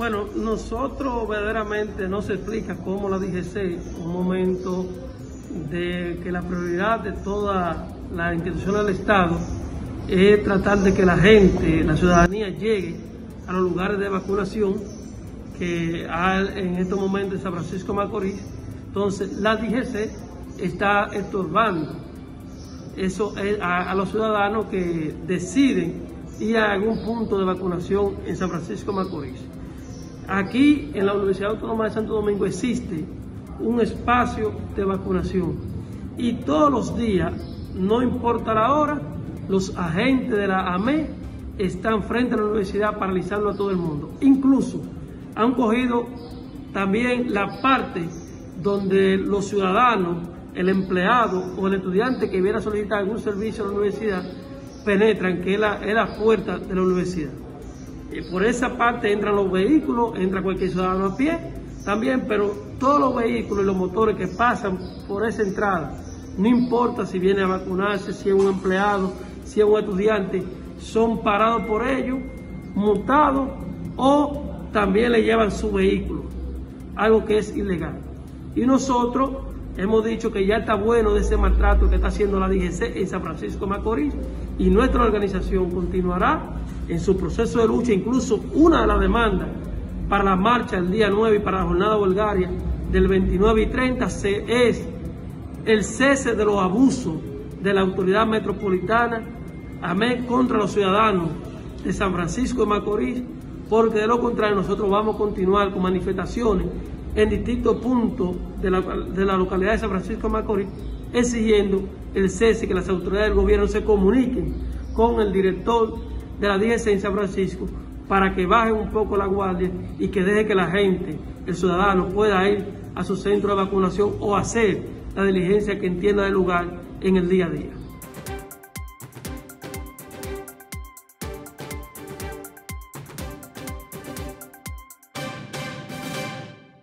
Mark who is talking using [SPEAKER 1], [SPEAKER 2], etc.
[SPEAKER 1] Bueno, nosotros verdaderamente no se explica cómo la DGC, un momento de que la prioridad de toda la institución del Estado es tratar de que la gente, la ciudadanía llegue a los lugares de vacunación que hay en estos momentos en San Francisco Macorís. Entonces, la DGC está estorbando eso a, a los ciudadanos que deciden ir a algún punto de vacunación en San Francisco Macorís. Aquí en la Universidad Autónoma de Santo Domingo existe un espacio de vacunación y todos los días, no importa la hora, los agentes de la AME están frente a la universidad paralizando a todo el mundo. Incluso han cogido también la parte donde los ciudadanos, el empleado o el estudiante que viera solicitar algún servicio a la universidad penetran, que es la, es la puerta de la universidad. Por esa parte entran los vehículos, entra cualquier ciudadano a pie también, pero todos los vehículos y los motores que pasan por esa entrada, no importa si viene a vacunarse, si es un empleado, si es un estudiante, son parados por ellos, multados o también le llevan su vehículo, algo que es ilegal. Y nosotros hemos dicho que ya está bueno de ese maltrato que está haciendo la DGC en San Francisco Macorís y nuestra organización continuará en su proceso de lucha, incluso una de las demandas para la marcha el día 9 y para la jornada bulgaria del 29 y 30 es el cese de los abusos de la autoridad metropolitana AME contra los ciudadanos de San Francisco de Macorís, porque de lo contrario nosotros vamos a continuar con manifestaciones en distintos puntos de la, de la localidad de San Francisco de Macorís, exigiendo el cese, que las autoridades del gobierno se comuniquen con el director de la DGC en San Francisco para que baje un poco la guardia y que deje que la gente, el ciudadano, pueda ir a su centro de vacunación o hacer la diligencia que entienda del lugar en el día a día.